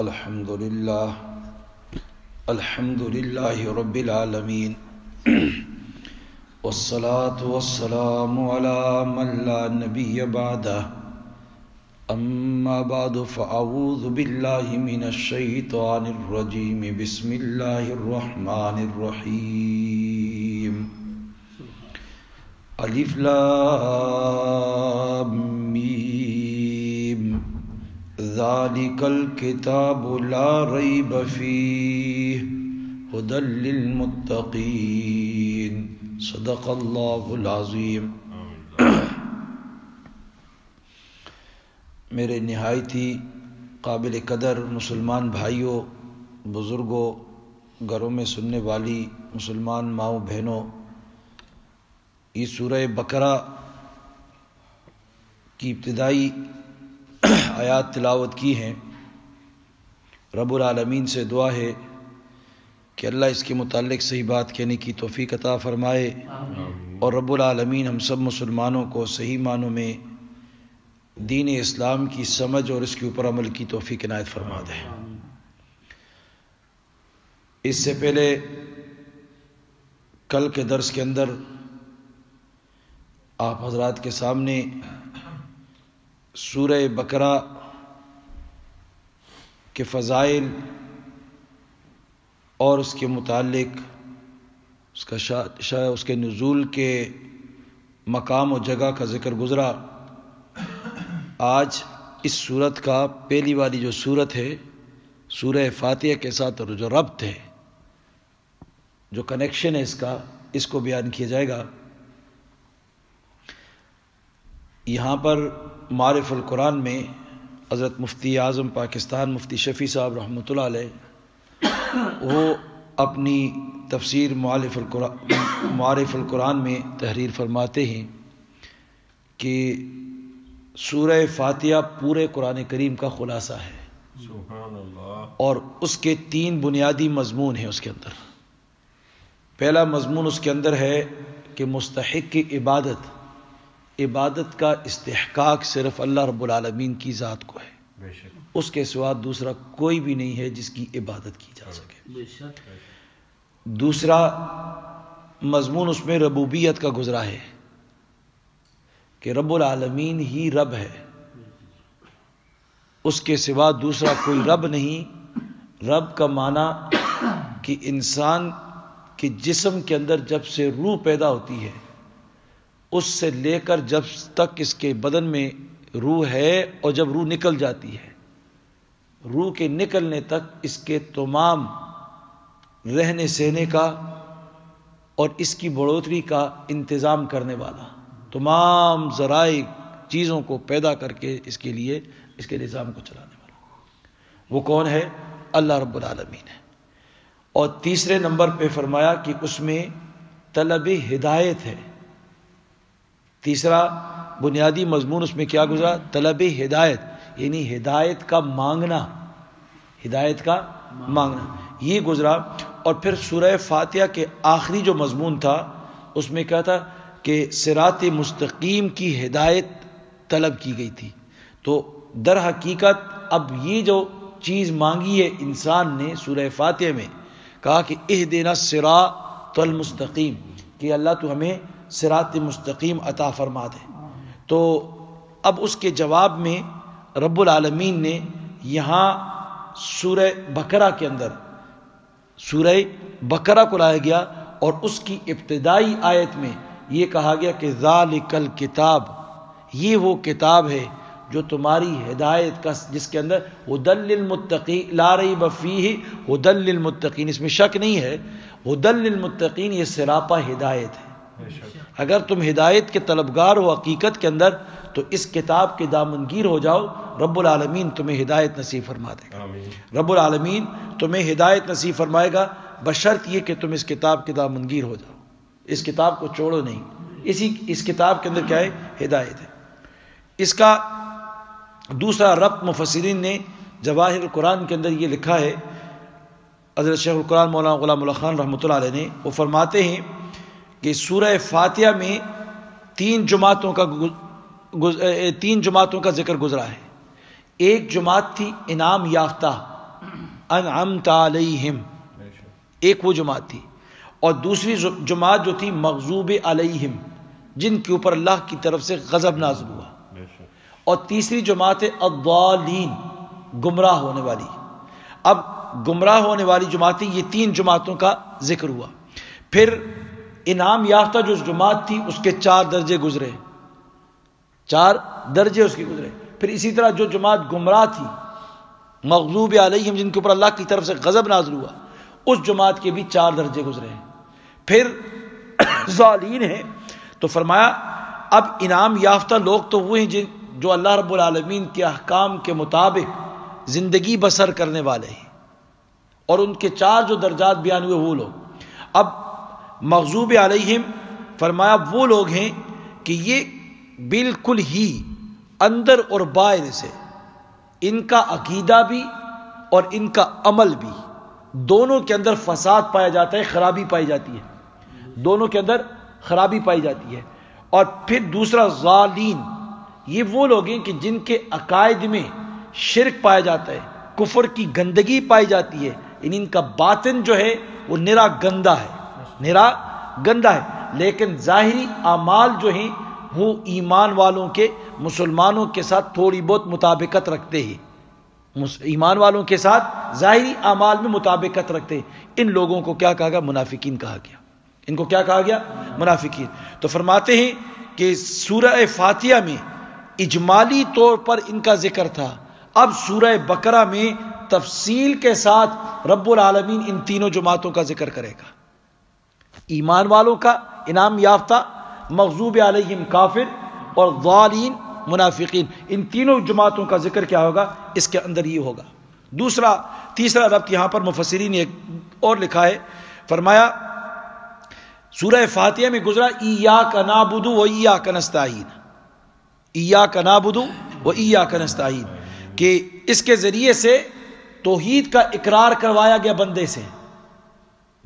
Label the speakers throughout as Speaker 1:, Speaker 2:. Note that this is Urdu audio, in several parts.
Speaker 1: الحمد لله الحمد لله رب العالمين، والصلاة والسلام على من لا نبي بعده، أما بعد، فأعوذ بالله من الشيطان الرجيم، بسم الله الرحمن الرحيم. ألف لام ذلك الكتاب لا ريب فيه هدى للمتقين صدق الله العظيم میرے نہایتی قابل قدر مسلمان بھائیوں، بزرگوں، گھروں میں سننے والی مسلمان ماؤں بہنوں، یہ سورہ بقرہ کی ابتدائی آیات تلاوت کی ہیں۔ رب العالمین سے دعا ہے کہ اللہ اس کے متعلق صحیح بات کہنے کی توفیق عطا فرمائے۔ اور رب العالمین ہم سب مسلمانوں کو صحیح معنوں میں دین اسلام کی سمجھ اور اس کے اوپر عمل کی توفیق عنایت فرما دے۔ اس سے پہلے کل کے درس کے اندر آپ حضرات کے سامنے سورہ بقرہ کے فضائل اور اس کے متعلق، اس کا شا اس کے نزول کے مقام و جگہ کا ذکر گزرا۔ آج اس صورت کا پہلی والی جو صورت ہے، سورہ فاتحہ کے ساتھ جو ربط ہے، جو کنیکشن ہے اس کا، اس کو بیان کیا جائے گا۔ یہاں پر معرف القرآن میں حضرت مفتی اعظم پاکستان مفتی شفیع صاحب رحمۃ اللہ علیہ وہ اپنی تفسیر معالف القرآن معرف القرآن میں تحریر فرماتے ہیں کہ سورہ فاتحہ پورے قرآن کریم کا خلاصہ ہے۔
Speaker 2: سبحان اللہ
Speaker 1: اور اس کے تین بنیادی مضمون ہیں اس کے اندر۔ پہلا مضمون اس کے اندر ہے کہ مستحق کی عبادت۔ عبادت کا استحقاق صرف اللہ رب العالمین کی ذات کو ہے۔
Speaker 2: بے شک۔
Speaker 1: اس کے سوا دوسرا کوئی بھی نہیں ہے جس کی عبادت کی جا سکے۔ دوسرا مضمون اس میں ربوبیت کا گزرا ہے کہ رب العالمین ہی رب ہے۔ اس کے سوا دوسرا کوئی رب نہیں۔ رب کا معنی کہ انسان کے جسم کے اندر جب سے روح پیدا ہوتی ہے اس سے لے کر جب تک اس کے بدن میں روح ہے اور جب روح نکل جاتی ہے، روح کے نکلنے تک اس کے تمام رہنے سہنے کا اور اس کی بڑھوتری کا انتظام کرنے والا، تمام ذرائع چیزوں کو پیدا کر کے اس کے لیے، اس کے نظام کو چلانے والا۔ وہ کون ہے؟ اللہ رب العالمین ہے۔ اور تیسرے نمبر پہ فرمایا کہ اس میں طلب ہدایت ہے۔ تیسرا، بنیادی مضمون اس میں کیا گزرا؟ طلب ہدایت یعنی ہدایت کا مانگنا، ہدایت کا مانگنا۔ یہ گزرا۔ اور پھر سورہ فاتحہ کے آخری جو مضمون تھا، اس میں کیا تھا کہ سرات مستقیم کی ہدایت طلب کی گئی تھی۔ تو در حقیقت اب یہ جو چیز مانگی ہے انسان نے سورہ فاتحہ میں، کہا کہ اہ دینا سرا تل مستقیم کہ اللہ تو ہمیں سرات مستقیم عطا فرما دے۔ تو اب اس کے جواب میں رب العالمین نے یہاں سورہ بقرہ کے اندر، سورہ بقرہ کو لایا گیا اور اس کی ابتدائی آیت میں یہ کہا گیا کہ ذالک الکتاب، یہ وہ کتاب ہے جو تمہاری ہدایت کا، جس کے اندر ہدل للمتقین، لا ریب فیہ ہدل للمتقین، اس میں شک نہیں ہے۔ ہدل للمتقین یہ سراپا ہدایت ہے۔ اگر تم ہدایت کے طلبگار ہو حقیقت کے اندر تو اس کتاب کے دامنگیر ہو جاؤ رب العالمین تمہیں ہدایت نصیب فرما دے گا۔
Speaker 2: آمین۔
Speaker 1: رب العالمین تمہیں ہدایت نصیب فرمائے گا بشرط یہ کہ تم اس کتاب کے دامنگیر ہو جاؤ۔ اس کتاب کو چھوڑو نہیں۔ اسی اس کتاب کے اندر کیا ہے؟ ہدایت ہے۔ اس کا دوسرا ربط مفسرین نے جواہر القرآن کے اندر یہ لکھا ہے حضرت شیخ القرآن مولانا غلام اللہ خان رحمۃ اللہ علیہ نے۔ وہ فرماتے ہیں کہ سورہ فاتحہ میں تین جماعتوں کا گز- تین جماعتوں کا ذکر گزرا ہے۔ ایک جماعت تھی انعام یافتہ، انعمت علیہم۔ ایک وہ جماعت تھی۔ اور دوسری جماعت جو تھی مغزوب علیہم، جن کے اوپر اللہ کی طرف سے غضب نازل ہوا۔ اور تیسری جماعت الضالین، گمراہ ہونے والی۔ اب گمراہ ہونے والی جماعتیں یہ تین جماعتوں کا ذکر ہوا۔ پھر انعام یافتہ جو جماعت تھی، اس کے چار درجے گزرے۔ چار درجے اس کے گزرے۔ پھر اسی طرح جو جماعت گمراہ تھی مغلوب علیہم، جن کے اوپر اللہ کی طرف سے غضب نازل ہوا، اس جماعت کے بھی چار درجے گزرے ہیں۔ پھر ظالین ہیں۔ تو فرمایا، اب انعام یافتہ لوگ تو وہ ہیں جو اللہ رب العالمین کے احکام کے مطابق زندگی بسر کرنے والے ہیں۔ اور ان کے چار جو درجات بیان ہوئے، وہ لوگ۔ اب مغزوب علیہم، فرمایا وہ لوگ ہیں کہ یہ بالکل ہی اندر اور باہر سے، ان کا عقیدہ بھی اور ان کا عمل بھی، دونوں کے اندر فساد پایا جاتا ہے، خرابی پائی جاتی ہے۔ دونوں کے اندر خرابی پائی جاتی ہے۔ اور پھر دوسرا ظالین، یہ وہ لوگ ہیں کہ جن کے عقائد میں شرک پایا جاتا ہے، کفر کی گندگی پائی جاتی ہے۔ ان ان کا باطن جو ہے، وہ نرا گندا ہے۔ نرا گندا ہے۔ لیکن ظاہری اعمال جو ہیں وہ ایمان والوں کے، مسلمانوں کے ساتھ تھوڑی بہت مطابقت رکھتے ہیں۔ ایمان والوں کے ساتھ ظاہری اعمال میں مطابقت رکھتے ہیں۔ ان لوگوں کو کیا کہا گیا؟ منافقین کہا گیا۔ ان کو کیا کہا گیا؟ منافقین۔ تو فرماتے ہیں کہ سورہ فاتحہ میں اجمالی طور پر ان کا ذکر تھا۔ اب سورہ بقرہ میں تفصیل کے ساتھ رب العالمین ان تینوں جماعتوں کا ذکر کرے گا۔ ایمان والوں کا انعام یافتہ مغزوب علیہم کافر اور ظالین منافقین۔ ان تینوں جماعتوں کا ذکر کیا ہوگا؟ اس کے اندر یہ ہوگا۔ دوسرا، تیسرا ربط یہاں پر مفسرین نے ایک اور لکھا ہے، فرمایا، سورہ فاتحہ میں گزرا ایا کا نابدو و ایا کا نستعین۔ ایا کا نابدو و ایا کا نستعین۔ کہ اس کے ذریعے سے توحید کا اقرار کروایا گیا بندے سے۔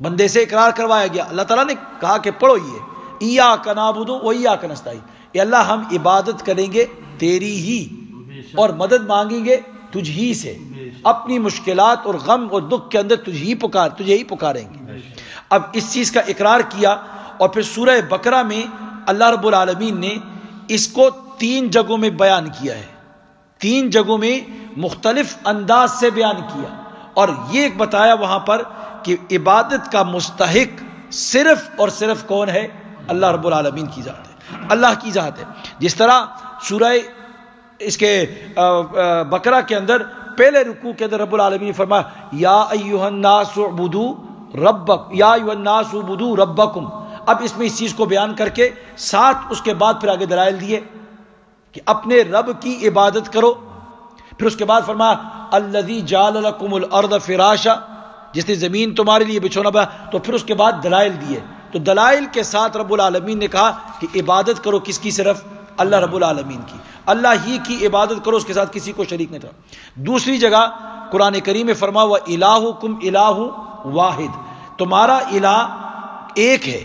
Speaker 1: بندے سے اقرار کروایا گیا۔ اللہ تعالیٰ نے کہا کہ پڑھو یہ۔ ایا کا نابدو و ایا کا نستعین۔ اے اللہ، ہم عبادت کریں گے تیری ہی اور مدد مانگیں گے تجھ ہی سے۔ اپنی مشکلات اور غم اور دکھ کے اندر تجھ ہی پکار تجھے ہی پکاریں گے۔ اب اس چیز کا اقرار کیا اور پھر سورہ بقرہ میں اللہ رب العالمین نے اس کو تین جگہوں میں بیان کیا ہے۔ تین جگہوں میں مختلف انداز سے بیان کیا اور یہ ایک بتایا وہاں پر کہ عبادت کا مستحق صرف اور صرف کون ہے؟ اللہ رب العالمین کی ذات ہے۔ اللہ کی ذات ہے۔ جس طرح سورہ اس کے آ، بقرہ کے اندر پہلے رکوع کے اندر رب العالمین نے فرمایا یا ایوہ الناس عبدو ربک یا ایوہ الناس عبدو ربکم۔ اب اس میں اس چیز کو بیان کر کے ساتھ اس کے بعد پھر آگے دلائل دیے کہ اپنے رب کی عبادت کرو۔ پھر اس کے بعد فرمایا الذی جعل لکم الارض فراشا جس نے زمین تمہارے لیے بچھونا بنا تو پھر اس کے بعد دلائل دیے۔ تو دلائل کے ساتھ رب العالمین نے کہا کہ عبادت کرو کس کی صرف؟ اللہ رب العالمین کی۔ اللہ ہی کی عبادت کرو، اس کے ساتھ کسی کو شریک نہیں تھا۔ دوسری جگہ قرآن کریم میں فرما ہوا الہ کم الہ واحد۔ تمہارا الہ ایک ہے۔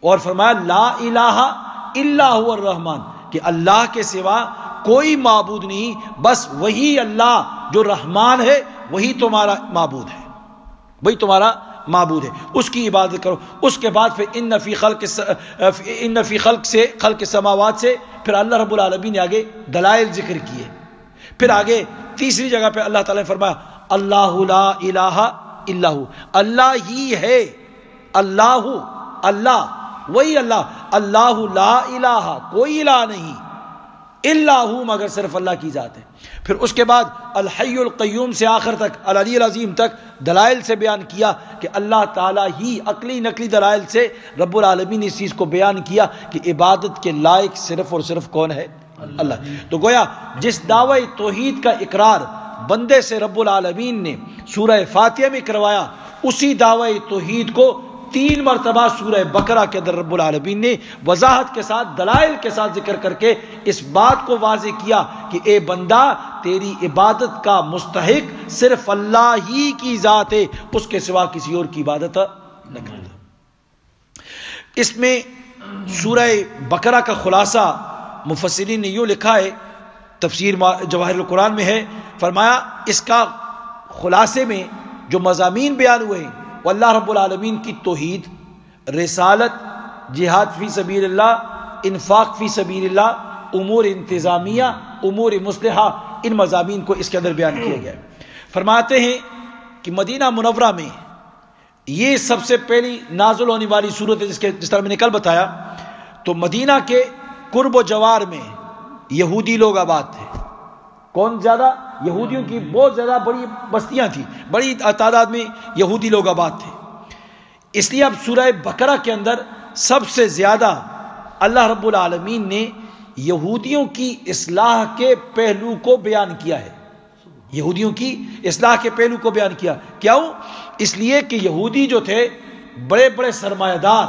Speaker 1: اور فرمایا، لا الہ الا هو الرحمن۔ کہ اللہ کے سوا کوئی معبود نہیں، بس وہی اللہ جو رحمان ہے، وہی تمہارا معبود ہے۔ وہی تمہارا معبود ہے۔ اس کی عبادت کرو۔ اس کے بعد پھر ان نفی خلق ان نفی خلق سے، خلق سماوات سے پھر اللہ رب العالمین نے آگے دلائل ذکر کیے۔ پھر آگے تیسری جگہ پہ اللہ تعالیٰ نے فرمایا، اللہ لا الہ الا اللہ ہی ہے۔ اللہ اللہ، وہی اللہ۔ اللہ لا الہ، کوئی الہ نہیں۔ اللہ مگر صرف اللہ کی ذات ہے۔ پھر اس کے بعد الحی القیوم سے آخر تک، العلی العظیم تک دلائل سے بیان کیا کہ اللہ تعالیٰ ہی عقلی نقلی دلائل سے رب العالمین نے اس چیز کو بیان کیا کہ عبادت کے لائق صرف اور صرف کون ہے؟ اللہ۔ تو گویا جس دعوی توحید کا اقرار بندے سے رب العالمین نے سورہ فاتحہ میں کروایا، اسی دعوی توحید کو تین مرتبہ سورہ بقرہ کے اندر رب العالمین نے وضاحت کے ساتھ، دلائل کے ساتھ ذکر کر کے اس بات کو واضح کیا کہ اے بندہ، تیری عبادت کا مستحق صرف اللہ ہی کی ذات ہے، اس کے سوا کسی اور کی عبادت نہ کرتا اس میں سورہ بقرہ کا خلاصہ مفسرین نے یوں لکھا ہے، تفسیر جواہر القرآن میں ہے، فرمایا اس کا خلاصے میں جو مضامین بیان ہوئے ہیں وہ اللہ رب العالمین کی توحید، رسالت، جہاد فی سبیل اللہ، انفاق فی سبیل اللہ، امور انتظامیہ، امور مسلحہ ان مضامین کو اس کے اندر بیان کیا گیا ہے۔ فرماتے ہیں کہ مدینہ منورہ میں یہ سب سے پہلی نازل ہونے والی صورت ہے جس کے جس طرح میں نے کل بتایا، تو مدینہ کے قرب و جوار میں یہودی لوگ آباد تھے۔ کون زیادہ یہودیوں کی بہت زیادہ بڑی بستیاں تھیں، بڑی تعداد میں یہودی لوگ آباد تھے۔ اس لیے اب سورہ بقرہ کے اندر سب سے زیادہ اللہ رب العالمین نے یہودیوں کی اصلاح کے پہلو کو بیان کیا ہے۔ یہودیوں کی اصلاح کے پہلو کو بیان کیا۔ کیوں اس لیے کہ یہودی جو تھے، بڑے بڑے سرمایہ دار،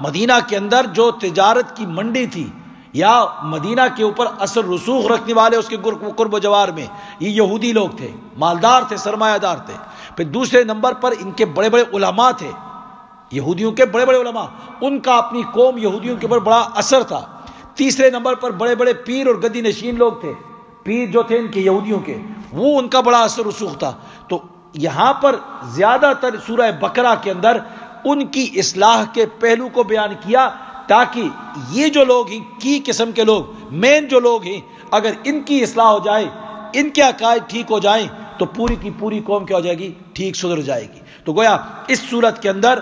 Speaker 1: مدینہ کے اندر جو تجارت کی منڈی تھی یا مدینہ کے اوپر اثر رسوخ رکھنے والے اس کے قرب و جوار میں، یہ یہودی لوگ تھے، مالدار تھے، سرمایہ دار تھے۔ پھر دوسرے نمبر پر ان کے بڑے بڑے علماء تھے، یہودیوں کے بڑے بڑے علماء۔ ان کا اپنی قوم یہودیوں کے اوپر بڑا اثر تھا۔ تیسرے نمبر پر بڑے بڑے پیر اور گدی نشین لوگ تھے، پیر جو تھے ان کے یہودیوں کے، وہ ان کا بڑا اثر رسوخ تھا۔ تو یہاں پر زیادہ تر سورہ بکرا کے اندر ان کی اصلاح کے پہلو کو بیان کیا۔ تاکہ یہ جو لوگ ہیں، کی قسم کے لوگ مین جو لوگ ہیں، اگر ان کی اصلاح ہو جائے، ان کے عقائد ٹھیک ہو جائیں، تو پوری کی پوری قوم کیا ہو جائے گی؟ ٹھیک سدھر جائے گی۔ تو گویا، اس صورت کے اندر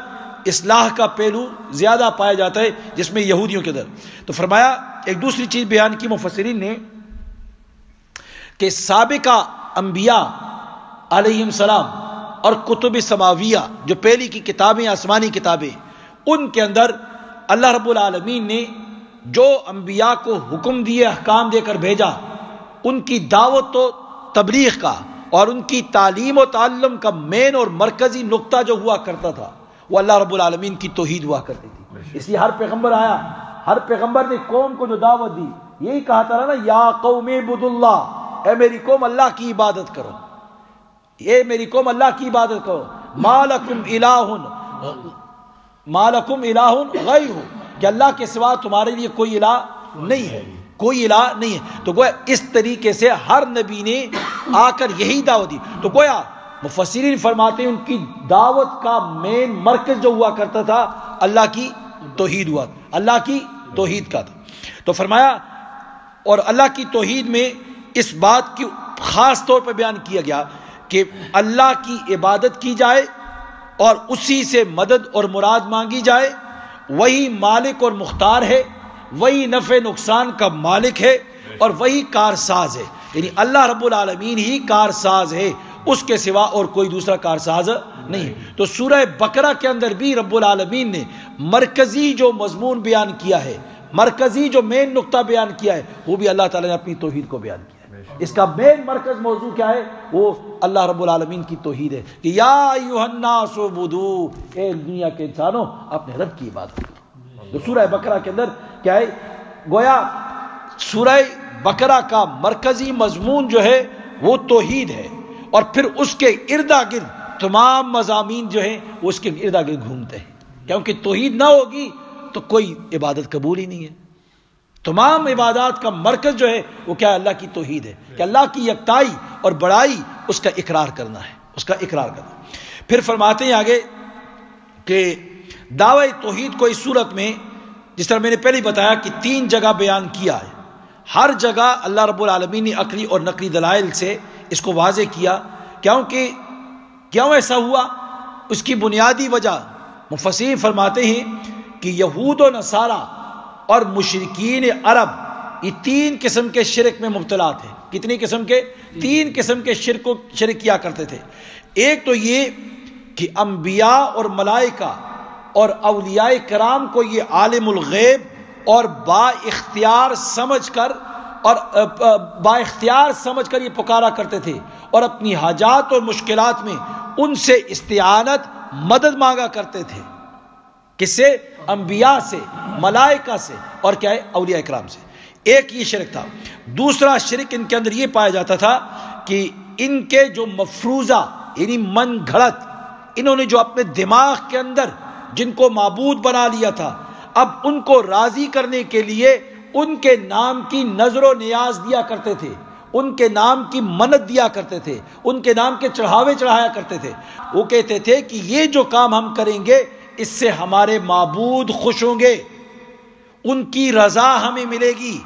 Speaker 1: اصلاح کا پہلو زیادہ پایا جاتا ہے، جس میں یہودیوں کے اندر۔ تو فرمایا، ایک دوسری چیز بیان کی، مفسرین نے کہ سابقہ انبیاء علیہ السلام اور کتب سماویہ، جو پہلی کی کتابیں، آسمانی کتابیں، ان کے اندر اللہ رب العالمین نے جو انبیاء کو حکم دیے، احکام دے کر بھیجا، ان کی دعوت و تبلیغ کا اور ان کی تعلیم و تعلم کا مین اور مرکزی نقطہ جو ہوا کرتا تھا، وہ اللہ رب العالمین کی توحید ہوا کرتی تھی۔ اس لیے ہر پیغمبر آیا، ہر پیغمبر نے قوم کو جو دعوت دی، یہی کہا تھا نا، یا قوم بد اللہ اے میری قوم اللہ کی عبادت کرو۔ یہ میری قوم اللہ کی عبادت کرو۔ مالکم الہ مالکم الہ غیر ہو کہ اللہ کے سوا تمہارے لیے کوئی الہ نہیں ہے، کوئی الہ نہیں ہے۔ تو گویا اس طریقے سے ہر نبی نے آ کر یہی دعوت دی۔ تو گویا مفسرین فرماتے ہیں، ان کی دعوت کا مین مرکز جو ہوا کرتا تھا، اللہ کی توحید ہوا، اللہ کی توحید کا تھا۔ تو فرمایا، اور اللہ کی توحید میں اس بات کی خاص طور پر بیان کیا گیا کہ اللہ کی عبادت کی جائے اور اسی سے مدد اور مراد مانگی جائے۔ وہی مالک اور مختار ہے، وہی نفع نقصان کا مالک ہے اور وہی کار ساز ہے۔ یعنی اللہ رب العالمین ہی کار ساز ہے، اس کے سوا اور کوئی دوسرا کار ساز نہیں۔ تو سورہ بکرا کے اندر بھی رب العالمین نے مرکزی جو مضمون بیان کیا ہے، مرکزی جو مین نقطہ بیان کیا ہے، وہ بھی اللہ تعالیٰ نے اپنی توحید کو بیان کیا۔ اس کا مین مرکز موضوع کیا ہے؟ وہ اللہ رب العالمین کی توحید ہے کہ یا الناس عبدو اے دنیا کے انسانوں اپنے رب کی عبادت کرو تو سورہ بقرہ کے اندر کیا ہے؟ گویا سورہ بقرہ کا مرکزی مضمون جو ہے، وہ توحید ہے۔ اور پھر اس کے اردا گرد تمام مضامین جو ہیں، وہ اس کے اردا گرد گھومتے ہیں۔ کیونکہ توحید نہ ہوگی تو کوئی عبادت قبول ہی نہیں ہے۔ تمام عبادات کا مرکز جو ہے وہ کیا اللہ کی توحید ہے۔ کہ اللہ کی یکتائی اور بڑائی اس کا اقرار کرنا ہے۔ اس کا اقرار کرنا پھر فرماتے ہیں آگے کہ دعوی توحید کو اس صورت میں، جس طرح میں نے پہلے بتایا کہ تین جگہ بیان کیا ہے۔ ہر جگہ اللہ رب العالمین نے عقلی اور نقلی دلائل سے اس کو واضح کیا۔ کیونکہ، کیوں ایسا ہوا؟ اس کی بنیادی وجہ مفسرین فرماتے ہیں کہ یہود و نصارہ اور مشرقین عرب، یہ تین قسم کے شرک میں مبتلا تھے۔ کتنی قسم کے؟ تین قسم کے شرک کو شرک کیا کرتے تھے۔ ایک تو یہ کہ انبیاء اور ملائکہ اور اولیاء کرام کو یہ عالم الغیب اور با اختیار سمجھ کر اور با اختیار سمجھ کر یہ پکارا کرتے تھے۔ اور اپنی حاجات اور مشکلات میں ان سے استعانت، مدد مانگا کرتے تھے۔ کس سے؟ انبیاء سے، ملائکہ سے، اور کیا ہے؟ اولیاء اکرام سے۔ ایک یہ شرک تھا۔ دوسرا شرک ان کے اندر یہ پایا جاتا تھا کہ ان کے جو مفروضہ یعنی من گھڑت، انہوں نے جو اپنے دماغ کے اندر جن کو معبود بنا لیا تھا، اب ان کو راضی کرنے کے لیے ان کے نام کی نظر و نیاز دیا کرتے تھے۔ ان کے نام کی منت دیا کرتے تھے۔ ان کے نام کے چڑھاوے چڑھایا کرتے تھے۔ وہ کہتے تھے کہ یہ جو کام ہم کریں گے اس سے ہمارے معبود خوش ہوں گے۔ ان کی رضا ہمیں ملے گی۔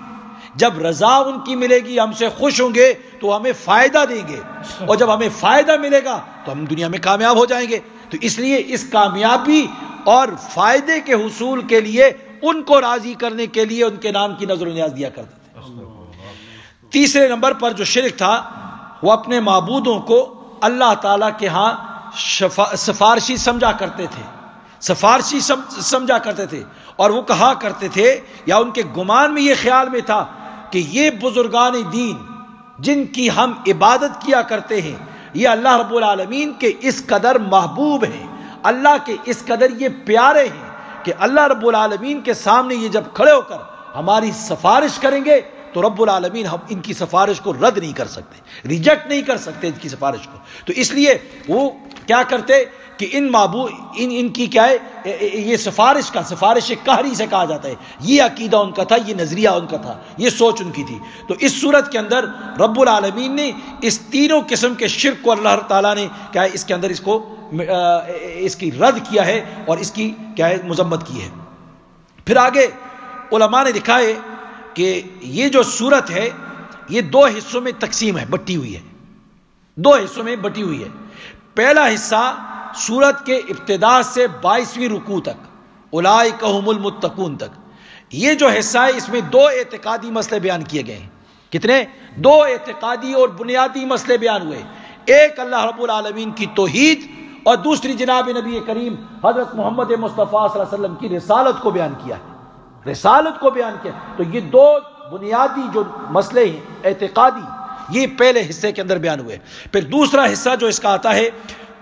Speaker 1: جب رضا ان کی ملے گی، ہم سے خوش ہوں گے تو ہمیں فائدہ دیں گے۔ اور جب ہمیں فائدہ ملے گا تو ہم دنیا میں کامیاب ہو جائیں گے۔ تو اس لیے اس کامیابی اور فائدے کے حصول کے لیے، ان کو راضی کرنے کے لیے ان کے نام کی نظر و نیاز دیا کرتے تھے۔ تیسرے نمبر پر جو شرک تھا، وہ اپنے معبودوں کو اللہ تعالی کے ہاں سفارشی سمجھا کرتے تھے۔ سفارشی سمجھا کرتے تھے اور وہ کہا کرتے تھے، یا ان کے گمان میں یہ خیال میں تھا کہ یہ بزرگان دین جن کی ہم عبادت کیا کرتے ہیں، یہ اللہ رب العالمین کے اس قدر محبوب ہیں، اللہ کے اس قدر یہ پیارے ہیں کہ اللہ رب العالمین کے سامنے یہ جب کھڑے ہو کر ہماری سفارش کریں گے، تو رب العالمین ہم ان کی سفارش کو رد نہیں کر سکتے، ریجیکٹ نہیں کر سکتے ان کی سفارش کو۔ تو اس لیے وہ کیا کرتے کہ ان معبو ان ان کی کیا ہے یہ سفارش کا، سفارش کہری سے کہا جاتا ہے۔ یہ عقیدہ ان کا تھا، یہ نظریہ ان کا تھا، یہ سوچ ان کی تھی۔ تو اس صورت کے اندر رب العالمین نے اس تینوں قسم کے شرک کو اللہ تعالیٰ نے کیا ہے، اس کے اندر اس کو اس کی رد کیا ہے اور اس کی کیا ہے، مذمت کی ہے۔ پھر آگے علماء نے لکھا ہے کہ یہ جو صورت ہے، یہ دو حصوں میں تقسیم ہے، بٹی ہوئی ہے۔ دو حصوں میں بٹی ہوئی ہے۔ پہلا حصہ سورت کے ابتدا سے بائیسویں رکو تک الائے کہم المتقون تک۔ یہ جو حصہ ہے، اس میں دو اعتقادی مسئلے بیان کیے گئے ہیں۔ کتنے؟ دو اعتقادی اور بنیادی مسئلے بیان ہوئے۔ ایک، اللہ رب العالمین کی توحید، اور دوسری، جناب نبی کریم حضرت محمد مصطفیٰ صلی اللہ علیہ وسلم کی رسالت کو بیان کیا ہے۔ رسالت کو بیان کیا تو یہ دو بنیادی جو مسئلے ہیں، اعتقادی، یہ پہلے حصے کے اندر بیان ہوئے۔ پھر دوسرا حصہ جو اس کا آتا ہے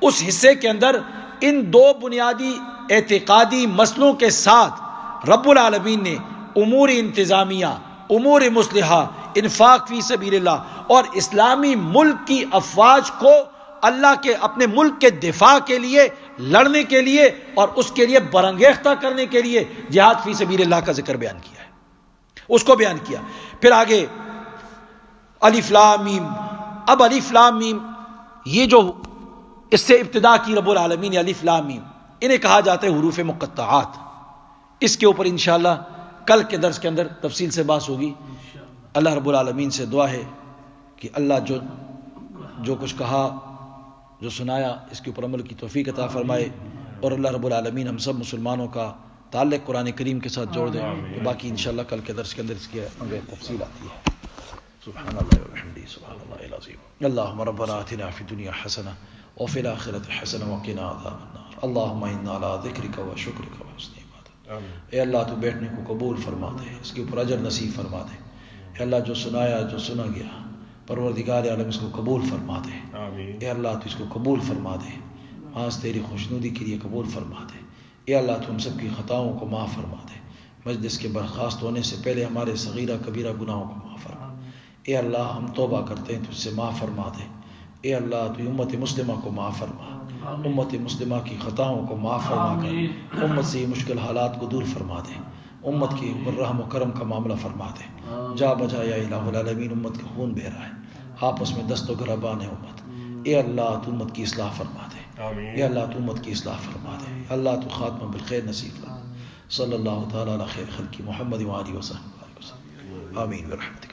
Speaker 1: اس حصے کے اندر ان دو بنیادی اعتقادی مسئلوں کے ساتھ رب العالمین نے امور انتظامیہ، امور مسلحہ انفاق فی سبیل اللہ اور اسلامی ملک کی افواج کو اللہ کے اپنے ملک کے دفاع کے لیے، لڑنے کے لیے اور اس کے لیے برنگیختہ کرنے کے لیے جہاد فی سبیل اللہ کا ذکر بیان کیا ہے۔ اس کو بیان کیا۔ پھر آگے علی فلامیم اب علی فلامیم یہ جو اس سے ابتدا کی رب العالمین علی فلامیم انہیں کہا جاتا ہے حروف مقطعات۔ اس کے اوپر انشاءاللہ کل کے درس کے اندر تفصیل سے بات ہوگی۔ اللہ رب العالمین سے دعا ہے کہ اللہ جو جو کچھ کہا جو سنایا اس کے اوپر عمل کی توفیق عطا فرمائے اور اللہ رب العالمین ہم سب مسلمانوں کا تعلق قرآن کریم کے ساتھ جوڑ دیں تو باقی انشاءاللہ کل کے درس کے اندر اس کی تفصیل آتی ہے سبحان اللہ وبحمدہ سبحان اللہ العظیم۔ اللهم ربنا آتنا في الدنيا حسنه وفي الاخره حسنه وقنا عذاب النار. اللهم انا على ذكرك وشكرك وحسن عبادتك. اے اللہ تو بیٹھنے کو قبول فرما دے اس کے اوپر اجر نصیب فرما دے اے اللہ جو سنایا جو سنا گیا پروردگار عالم اس کو قبول فرما دے اے اللہ تو اس کو قبول فرما دے آج تیری خوشنودی کے لیے قبول فرما دے اے اللہ تو ہم سب کی خطاؤں کو معاف فرما دے مجلس کے برخاست ہونے سے پہلے ہمارے صغیرہ کبیرہ گناہوں کو معاف فرما۔ اے اللہ ہم توبہ کرتے ہیں تو اس سے معاف فرما دے اے اللہ تو امت مسلمہ کو معاف فرما۔ امت مسلمہ کی خطاؤں کو معاف فرما کر امت سے مشکل حالات کو دور فرما دے۔ امت کی رحم و کرم کا معاملہ فرما دے۔ جا بجا یا الہ العالمین امت کا خون بہ رہا ہے۔ آپس میں دست و گربان ہے امت۔ اے اللہ تو امت کی اصلاح فرما دے۔ اے اللہ تو امت کی اصلاح فرما دے۔ اللہ تو خاتمہ بالخیر نصیب فرما۔ صلی اللہ تعالیٰ علیہ خیر خلقی محمد وآلہ وسلم۔ آمین۔ برحمتہ